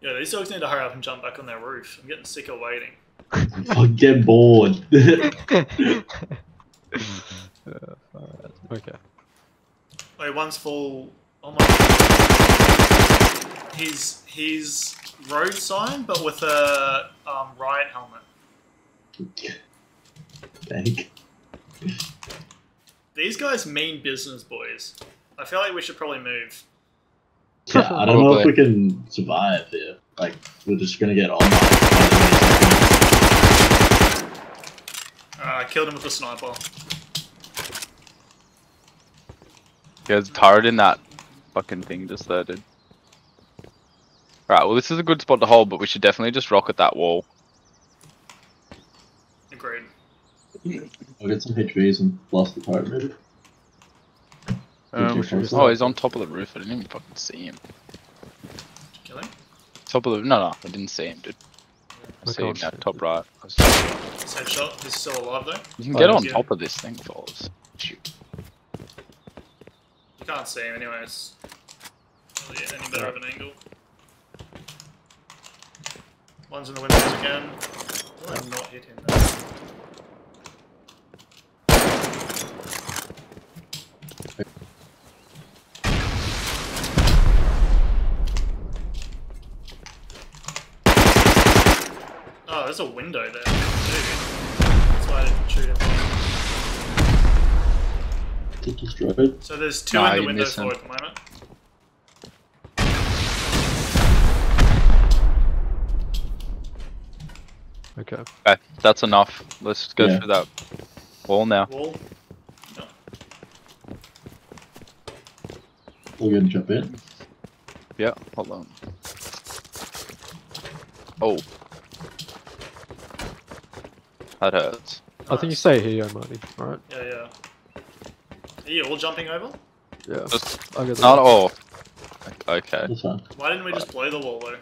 Yeah, these dogs need to hurry up and jump back on their roof. I'm getting sick of waiting. I get bored. Uh, alright, okay. Wait, one's full. Oh my god. He's he's road sign, but with a um, riot helmet. Thank. These guys mean business, boys. I feel like we should probably move. Yeah, I don't know if we can survive here. Like, we're just gonna get on. Uh, I killed him with a sniper. There's a turret in that fucking thing just there, dude. Alright, well this is a good spot to hold, but we should definitely just rocket that wall. Agreed. I'll get some HVs and blast the turret maybe. Um, you we should- close oh, he's on top of the roof. I didn't even fucking see him. Kill him. Top of the no, no, I didn't see him, dude. I I see him can't now, top him. right. He's headshot. He's still alive though. You can Oh, get on yeah. top of this thing, fellas. Shoot. You can't see him anyway. It's not really any better of an angle. One's in the windows again. Will I not hit him? Though? Oh, there's a window there. Dude. That's why I didn't shoot him. Get destroyed. So there's two Nah, in the you window miss him. floor at the moment. Okay. Okay, that's enough. Let's go Yeah. through that wall now. Wall. We're gonna jump in. Yeah, hold on. Oh. That hurts. I think you stay here, Marty. Alright? Yeah, yeah. Are you all jumping over? Yeah. Just I'll get not all. Okay, Why didn't we just blow the wall though?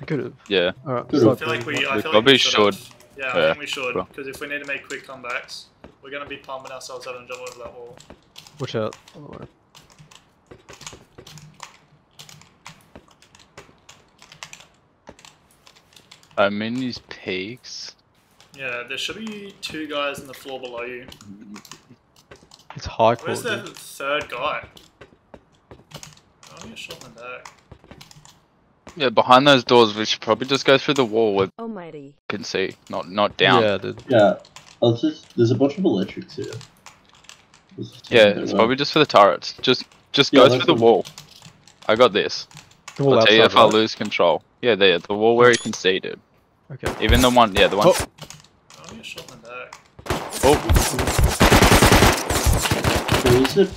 We could have. yeah. Alright. Could've. I feel like we. I We feel probably like we should. should. Yeah, I think we should because if we need to make quick comebacks, we're gonna be pumping ourselves out and jump over that wall. Watch out. Oh, Alright. I'm in these peaks. Yeah, there should be two guys in the floor below you. It's high quality. Where's the third guy? Oh, you shot in the back. Yeah, behind those doors, we should probably just go through the wall where we Omighty. can see, not not down. Yeah, dude. Yeah. I'll just. There's a bunch of electrics here. Yeah, take it's that probably just for the turrets. Just just Yeah, go through the what- wall. I got this. The wall I'll tell you outside, if I lose control. Yeah, there, the wall where you can see, dude. Okay. Even the one, yeah, the one. Oh, you shot in the back. Oh, There is a. I'm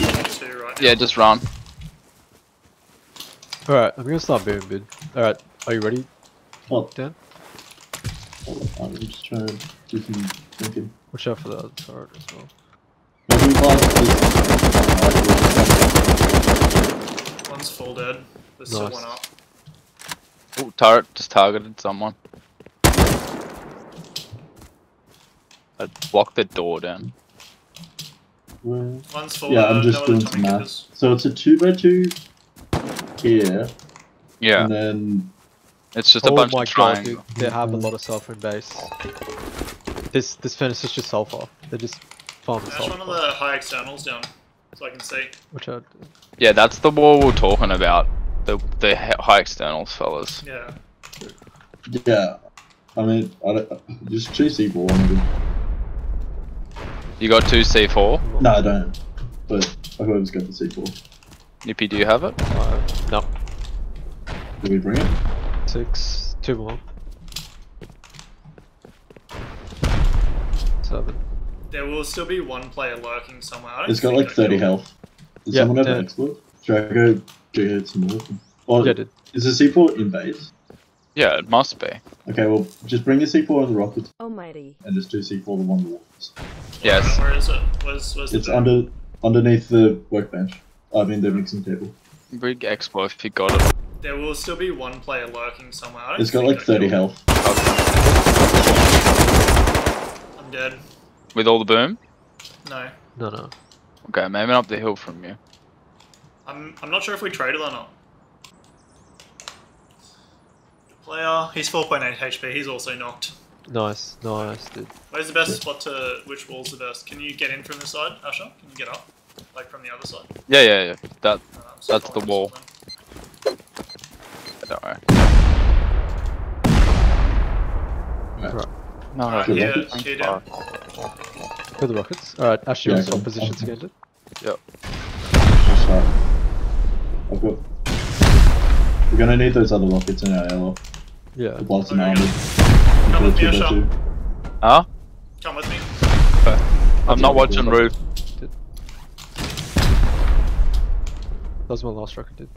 shooting two right yeah, just run. Alright, I'm gonna start boom bid. Alright, are you ready? Oh, Dan? I'm just trying to do some thinking. Watch out for the other turret as well. Maybe blast this. One's full dead. There's still Nice. one up. Oh, turret just targeted someone. I blocked the door down. Where- One's full Yeah. Uh, I'm just no doing some math. So it's a two by two here, Yeah, and then it's just a oh bunch my of god, triangles. dude. They have a lot of sulfur in base. This this furnace is just sulfur. They're just farming Dash one of the high externals down so I can see. Which are... Yeah, that's the wall we're talking about. The the high externals, fellas. Yeah. yeah. I mean, I don't, just two C four. maybe. You got two C4. No, I don't. But I've always got the C four. Nippy, do you have it? Uh, no. Did we bring it? Six. Two more. Seven. There will still be one player lurking somewhere. I don't It's got like 30 health. Does Yeah, someone have an yeah. exploit? Should I go do some more? Or Yeah, dude. is the C4 in base? Yeah, it must be. Okay, well, just bring the C4 and the rockets Omighty. and just do C4 on one of the walls. Yes. Where is it? Where's, where's It's boom? under underneath the workbench. I mean, the mixing table. Big exploit if you got it. There will still be one player lurking somewhere. I don't It's got like 30 killed him. health. I'm dead. With all the boom? No. No, no. Okay, maybe up the hill from you. I'm, I'm not sure if we traded or not. Player, he's 4.8 HP. He's also knocked. Nice, nice, dude. Where's the best spot to? Which wall's the best? Can you get in from this side, Asher? Can you get up, like from the other side? Yeah, yeah, yeah. That. Uh, That's the wall. so Don't worry. Right. No, Alright, Good here, luck. here down. Go the rockets. Alright, Ash, you're Yeah, in swap go. positions again, dude. Just right. I've got. We're gonna need those other rockets in our airlock Yeah. to block some Okay, armor. Come with me, Two by Asher. two. Huh? Come with me. I'm not watching roof. That was my last rocket, dude.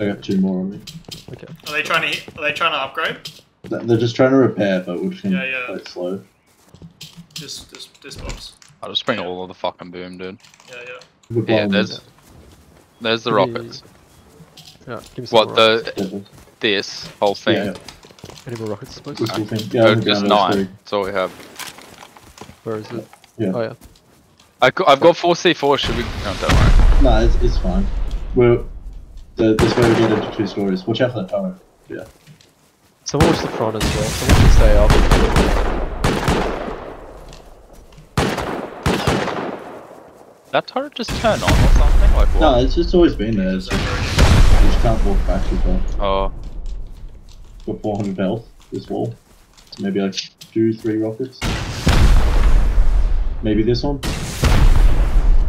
I got two more on me. Okay. Are they trying to? Are they trying to upgrade? They're just trying to repair, but we're just Yeah, yeah. play it slow. Just, just, this box. I'll just bring all of the fucking boom, dude. Yeah, yeah. We're Yeah, there's there's the Give me- rockets. Yeah, give me some What more the rockets. The- this whole thing? Yeah, yeah. Any more rockets, please? This whole. Yeah, Oh, just there's nine. three. That's all we have. Where is it? Yeah. Oh yeah. I got, I've got four C4. Should we? No, don't worry. No, it's, it's fine. We're the, this way we get into two stories. Watch out for that tower. Yeah. Someone watch the front as well. Someone should stay up. That turret just turned on or something? Like what? No, it's just always been there. It's Just just, you just can't walk back too far. Oh, Got 400 health. This wall. So maybe like two, three rockets. Maybe this one.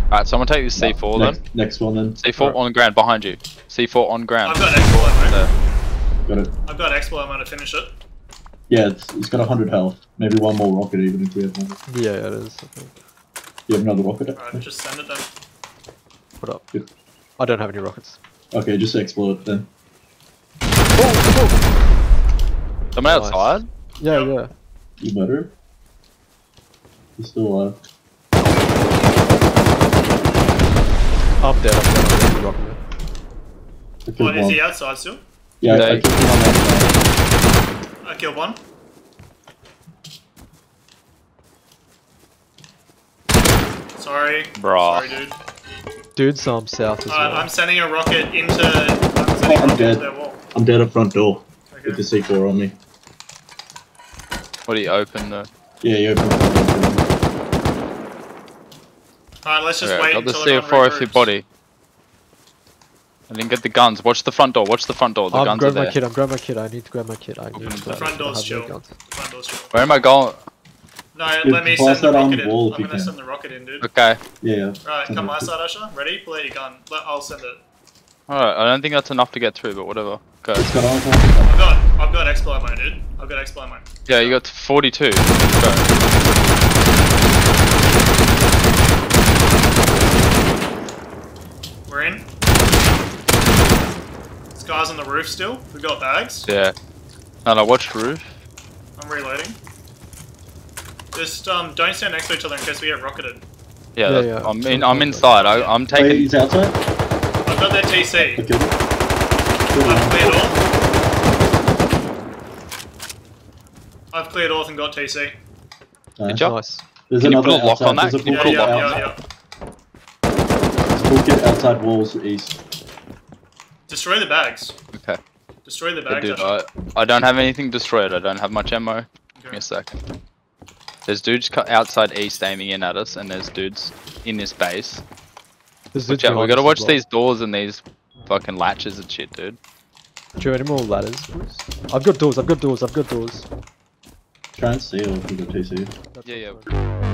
alright. Someone take this C4 next, then. Next one then. C4 on the ground behind you. C4 on ground. I've got exploit mode. There. Got it. I've got exploit mode to finish it. Yeah, it's, it's got 100 health. Maybe one more rocket even if we have one. Yeah, yeah, it is. I think. You have another rocket? Alright, just send it then. Put up. Good. I don't have any rockets. Okay, just explode it then. Oh, oh, oh. Someone Nice. outside? Yeah, Yeah. yeah. You murder him? He's still alive. I'm dead. I'm dead. I'm dead. Rocket man. I killed What, is he outside still? Yeah, I, I They- killed one outside. I killed one. Sorry. Bruh. Sorry, dude. Dude's um south as Alright, well. I'm sending a rocket into. I'm sending Oh, a I'm rocket dead. into. I'm dead at front door Okay. with the C4 on me. What do you open the? Yeah, you open the front door. Alright, let's just Okay, wait got the until everyone C4 off your body. I didn't get the guns. Watch the front door. Watch the front door. The I'm guns are grabbing my there. kit. I'm grabbing my kit. I need to grab my kit. I need The to grab front it. door's I have no chill. guns. The front door's chill. Where am I going? No, Dude, let me send the rocket the in. wall if I'm gonna can. send the rocket in, dude. Okay. Yeah, yeah. Right, come my side, Asher. Ready? Pull out your gun. I'll send it. Alright. I don't think that's enough to get through, but whatever. Go. It's got on I've got, I've got exploit mode, dude. I've got exploit mode. Yeah, you got 42. Go. We're in. This guy's on the roof still. We got bags. Yeah. No, no. Watch roof. I'm reloading. Just um, don't stand next to each other in case we get rocketed. Yeah. Yeah, yeah. I'm in. I'm inside. I, I'm Wait, taking. he's outside? I've got their TC. I killed him. Killed I've cleared off. I've cleared off and got TC. Nice. Good uh, job. Nice. There's Can you another put a lock outside. on that? There's a Can you Yeah, full put a kit yeah, lock yeah, outside. yeah. There's a full kit outside walls east. Destroy the bags. Okay. Destroy the bags. dude, Asher. I, I don't have anything destroyed. I don't have much ammo. Give me a second. There's dudes cut outside east aiming in at us, and there's dudes in this base. There's Watch dudes out, we behind gotta watch as these doors and these fucking latches and shit, dude. Do you have any more ladders, boys? I've got doors. I've got doors. I've got doors. Try and steal if you got TC. Yeah, yeah.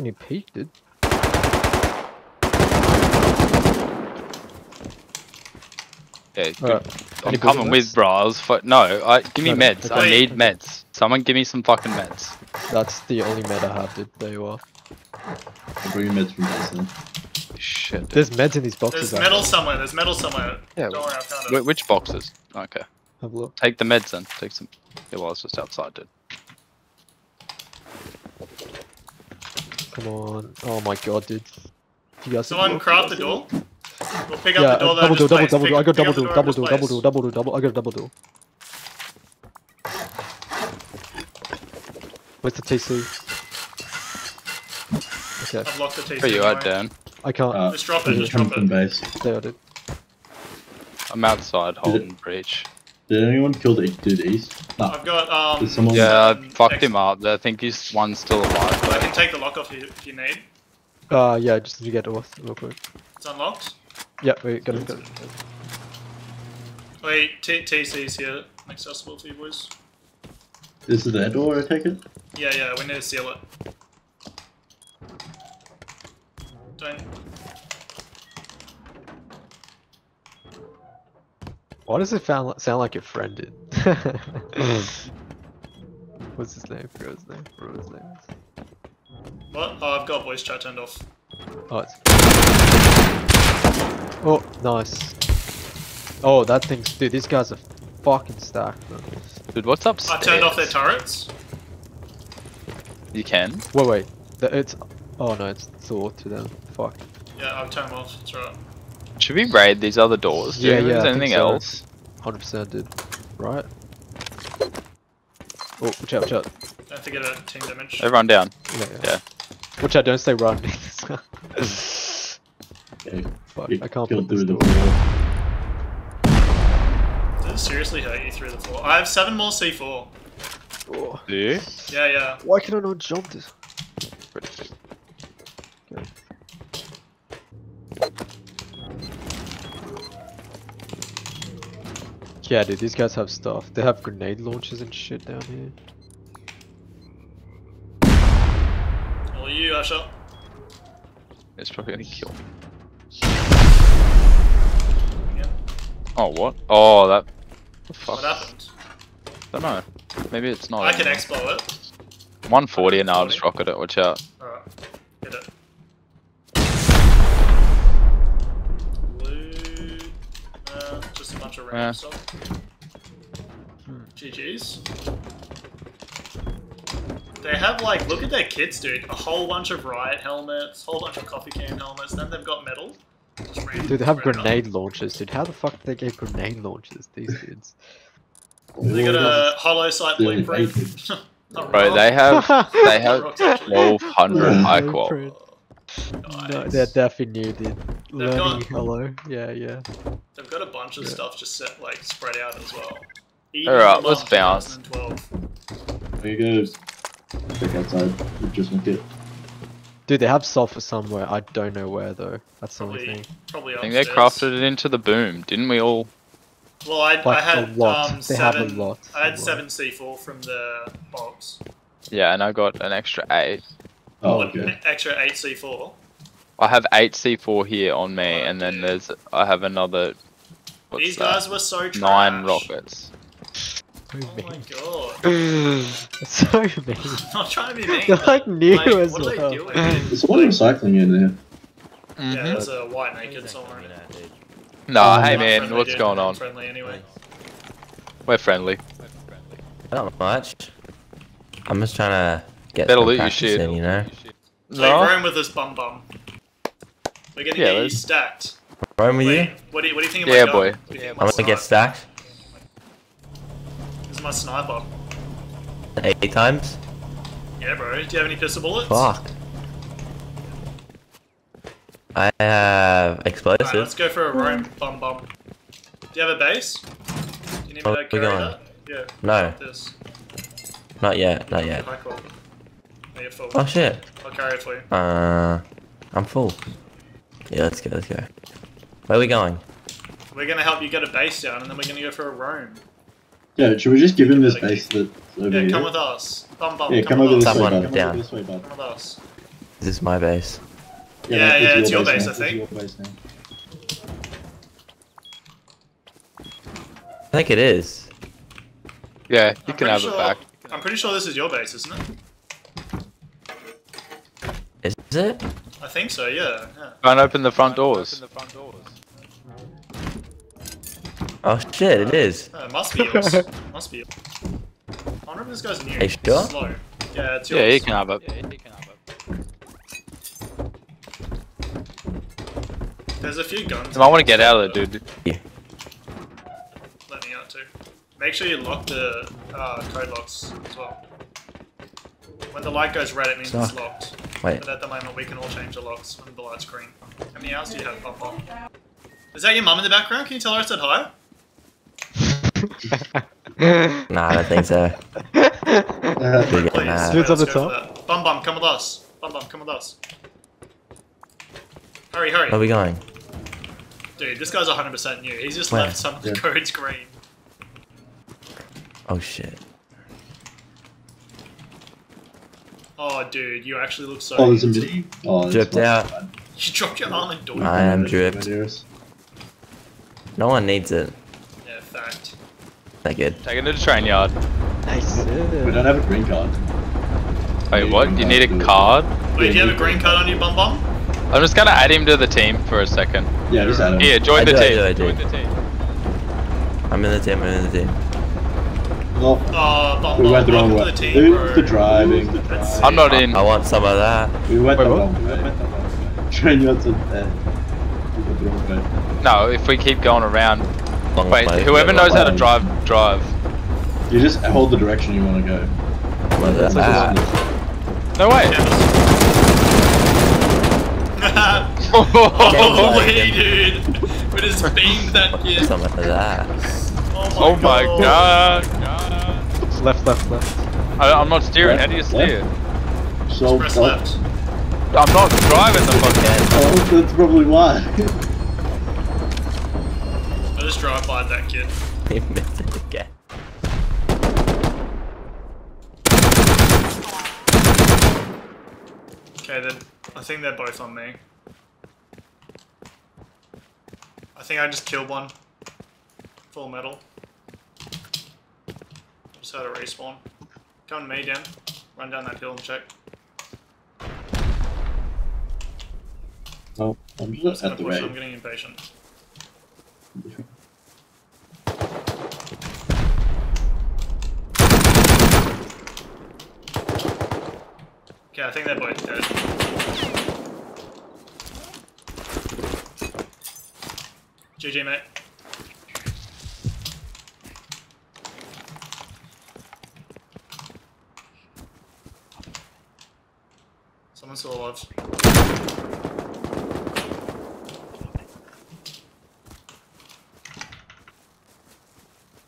Why doesn't he peek, dude? Yeah, good. Alright. I'm coming with, bro. I was fu- no, I give me No, no, meds. okay. I need meds. Someone give me some fucking meds. That's the only med I have, dude. There you are. I'll bring your meds from base. Shit. dude. There's meds in these boxes. There's metal somewhere. There's metal somewhere. Yeah, Don't worry, I found Wh- it. which boxes? Okay. Have a look. Take the meds then. Take some. Yeah, well, it's just outside, dude. Come on. Oh my god, dude. You guys Someone craft the door. We'll pick up the door that I double door, double, double Pick- door. I got pick double up the door, I double just door, double placed. door, double door, double. I got a double door. Where's the TC? Okay, I've locked the TC. Where you at, anyway. Dan? I can't. Uh, Just drop it, just come drop it. base. There I did. I'm outside holding breach. Did anyone kill the dude east? No. I've got um. Did someone- Yeah, I fucked him up. I think he's one's still alive. I can take the lock off you if you need. Uh, yeah, just need to get it off real quick. It's unlocked. Yeah, wait, got it, got it. Wait, T- TC's here, accessible to you boys. This is their door, I take it? Yeah, yeah, we need to seal it. Don't. Why does it sound, sound like your friend did? What's his name? Forgot his name. Forgot his name. What? Oh, I've got voice chat turned off. Oh, it's... Oh, nice. Oh, that thing's... Dude, these guys are fucking stacked, man. dude, what's up? I turned off their turrets. You can. Wait, wait. It's... Oh, no, it's Thor to them. Fuck. Yeah, I've turned them off. That's right. Should we raid these other doors? Do Yeah, you yeah, there's I anything so. else? 100% did. Right? Oh, watch out, watch out. Don't forget about team damage. Everyone down. Yeah, yeah. Yeah. Watch out, don't stay run. Okay. Fuck, You I can't killed put this through the door. floor. Did it seriously hurt you through the floor? I have seven more C4. Oh. Do you? Yeah, yeah. Why can I not jump this? Yeah, dude, these guys have stuff. They have grenade launchers and shit down here. All you, Usher. It's probably gonna kill me. Yeah. Oh, what? Oh, that. The fuck? What happened? don't know. Maybe it's not. I can explode it. 140 and I'll just rocket it. Watch out. Just a bunch of random Yeah. stuff. GG's. They have like, look at their kits, dude. A whole bunch of riot helmets, whole bunch of coffee can helmets. Then they've got metal. Random- Dude, they have random. grenade launchers, dude. How the fuck did they get grenade launchers, these dudes? They got a holo sight They're blueprint. Bro, they have they have 1200 high qual. Blueprint. No, Nice. they're definitely new, dude. Learning got- hello. Yeah, yeah. They've got a bunch of Yeah. stuff just set like spread out as well. Alright, let's um, bounce. 2012. Are you gonna check outside? You just make it. Dude, they have sulfur somewhere. I don't know where though. That's the only thing. probably I think they crafted it into the boom, didn't we all? Well, I, I had a lot. um They have a lot, I had a lot. seven C4 from the box. Yeah, and I got an extra eight. Oh, okay. extra eight C4. I have eight C4 here on me, and then there's I have another. What's These that? guys were so trash. Nine rockets. So Oh my mean. god. so mean. I'm not trying to be mean. They're like new Like, as what are they well. doing? There's a lot of recycling in there. Yeah, Mhm. there's a white naked somewhere. Nah, Oh, hey man, friendly, what's dude. going on? Friendly anyway. We're friendly. Not much. I'm just trying to get Better some loot your shit. in, you know. So No. roam with this bum bum. We're gonna Yeah, get you stacked. Roam with Wait, you. what do you what do you think of Yeah, my boy. What do you think of I'm my gonna get stacked This is my sniper. eight times. Yeah, bro. Do you have any pistol bullets? Fuck. I have Alright, explosive. let's go for a roam bum bum. Do you have a base? Do you need me Oh, to we're carry going. that? Yeah. No, not yet. Not yet. High qual. Yeah, you're full. Oh shit. I'll carry it for you. Uh, I'm full. Yeah, let's go. Let's go. Where are we going? We're gonna help you get a base down, and then we're gonna go for a roam. Yeah, should we just give him this base that's over Yeah, here? come with us. Bum bum. yeah, come, come with over this us. Someone way, bud. Come over this way, bud. Come with us. This is my base. Yeah, that yeah, is it's your base, now. I think. Your base now. I think it is. Yeah, you I'm can have sure, it back. I'm pretty sure this is your base, isn't it? Is it? I think so, yeah. yeah. Go and open the front doors. Oh shit, it is. Uh, it must be yours. must be yours. I wonder if this guy's new. Are sure? Slow. Yeah, it's yours. Yeah, he can have it. Yeah, he can have it. There's a few guns. I want to get out of there, dude. Yeah. Let me out too. Make sure you lock the uh, code locks as well. When the light goes red, it means it's Suck. locked. Wait. But at the moment, we can all change the locks when the light's green. How many hours do you have, Pop Pop? Is that your mum in the background? Can you tell her I said hi? Nah, I don't think so. Uh, We're Please. mad. Dude's on let's the top. Bum Bum, come with us. Bum Bum, come with us. Hurry, hurry. Where are we going? Dude, this guy's 100% new. He's just Where? left some of the Yeah. codes green. Oh shit. Oh, dude, you actually look so. oh, there's a empty. Oh, Dripped out. bad. You dropped your armored door. I am dripped. Dearest. No one needs it. Yeah, fact. That good. Take it to the train yard. Nice. We don't have a green card. Wait, what? You need a card? Wait, do you have a green card on you, Bum Bum? I'm just gonna add him to the team for a second. Yeah, just add it. Here, join I the do, I team. do, I do. Join the team. I'm in the team. I'm in the team. Oh, Oh, Bum we Bum, went the wrong welcome way. to the team, Who's bro. the driving? I'm not in. I want some of that. We went Wait, the wrong way. We went the way. Train yards are there. Went the wrong way. No, if we keep going around. Long Wait, way. whoever knows how to drive, drive. You just hold the direction you want to go. What is that? No way. Holy dude! We just beamed that kid. Some of that. Oh my, oh my god. It's left, left, left. I, I'm not steering. How do you steer? So, Press oh, left. I'm not driving the fucking. oh, that's probably why. I just drive by that kid. He missed it again. Okay, then I think they're both on me. I think I just killed one. Full metal. Had a respawn. Come to me, Dan. Run down that hill and check. Oh, I'm just at the push. I'm getting impatient. Okay, I think they're both dead. GG, mate. Still alive.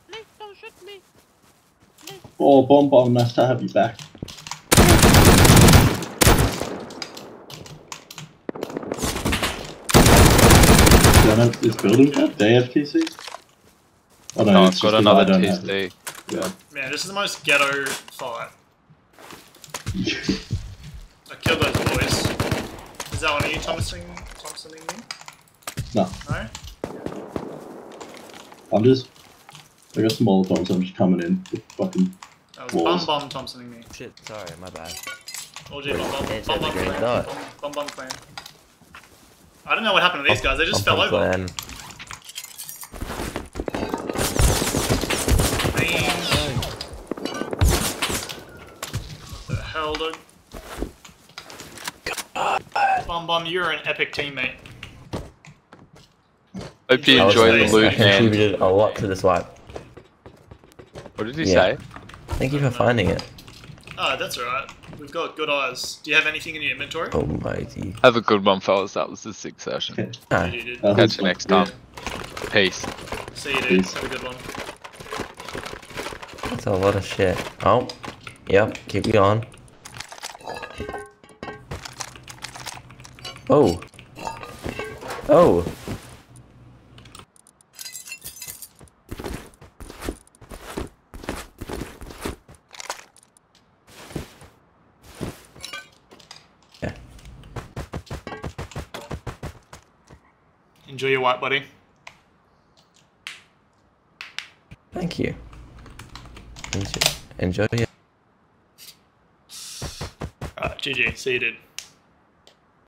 Please don't shoot me. Oh, bomb bomb, nice to have you back. Do I this building have day FTC? Oh no, No, it's I've just got 'cause I another don't have it. TC. Yeah. Man, this is the most ghetto fight. I killed those boys. Is that one of you, Thomason? Thomasoning me? no, No? I'm just. I got some molotovs. I'm just coming in. with Fucking. That was Walls. Bum Bum Thomasoning me. Shit, sorry, my bad. OG Bum Bum. It's Bum Bum clan. Bum Bum Bum clan. I don't know what happened to these guys. They just fell over. Glen. Man. What the hell, dude? Bum Bum, you're an epic teammate. Hope you I was enjoy the nice. loot, I man. contributed a lot to this wipe. What did he Yeah. say? Thank you for finding it. Oh, that's alright. We've got good eyes. Do you have anything in your inventory? Oh Omighty. Have a good one, fellas. That was the sixth session. Okay. Ah, You. Uh, Catch you next time. Peace. See you, dude. Peace. Have a good one. that's a lot of shit. Oh, yep, keep going. Oh. Oh. Yeah. Enjoy your white, buddy. Thank you. Enjoy, enjoy it. Alright, GG. See you, dude.